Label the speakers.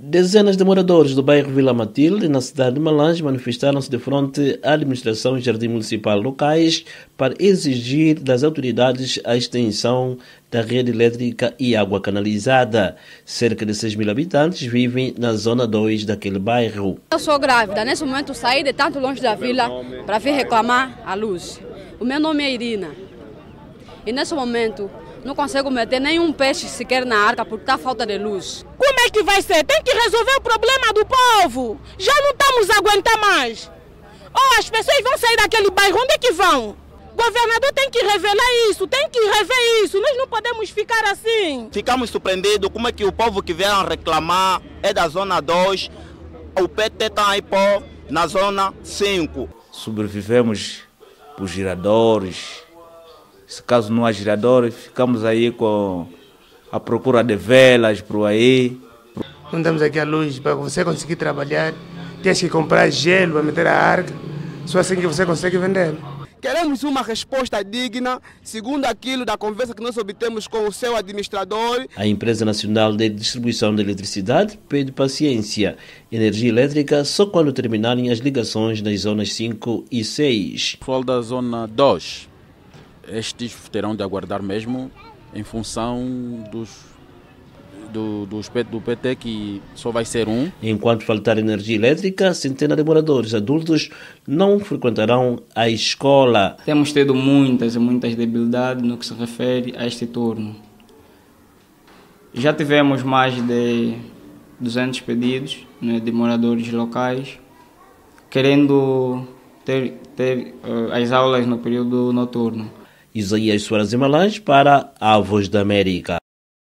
Speaker 1: Dezenas de moradores do bairro Vila Matilde, na cidade de Malange, manifestaram-se de frente à administração e jardim municipal locais para exigir das autoridades a extensão da rede elétrica e água canalizada. Cerca de 6 mil habitantes vivem na zona 2 daquele bairro.
Speaker 2: Eu sou grávida, nesse momento saí de tanto longe da vila para vir reclamar a luz. O meu nome é Irina. E nesse momento não consigo meter nenhum peixe sequer na arca porque está falta de luz.
Speaker 3: Como é que vai ser? Tem que resolver o problema do povo. Já não estamos a aguentar mais. Ou as pessoas vão sair daquele bairro, onde é que vão? O governador tem que revelar isso, tem que rever isso. Nós não podemos ficar assim.
Speaker 4: Ficamos surpreendidos como é que o povo que vieram reclamar é da zona 2, o PT está aí pô, na zona 5.
Speaker 5: Sobrevivemos por giradores, se caso não há girador, ficamos aí com a procura de velas por aí.
Speaker 6: Não temos aqui a luz para você conseguir trabalhar. Tens que comprar gelo para meter a arca. Só assim que você consegue vender.
Speaker 7: Queremos uma resposta digna, segundo aquilo da conversa que nós obtemos com o seu administrador.
Speaker 1: A Empresa Nacional de Distribuição de Eletricidade pede paciência. Energia elétrica só quando terminarem as ligações nas zonas 5 e 6.
Speaker 8: Pessoal da zona 2 estes terão de aguardar mesmo em função dos, do, do, do PT, que só vai ser um.
Speaker 1: Enquanto faltar energia elétrica, centenas de moradores adultos não frequentarão a escola.
Speaker 9: Temos tido muitas e muitas debilidades no que se refere a este turno. Já tivemos mais de 200 pedidos né, de moradores locais querendo ter, ter uh, as aulas no período noturno.
Speaker 1: Isaías Soares Malange para a Voz da América.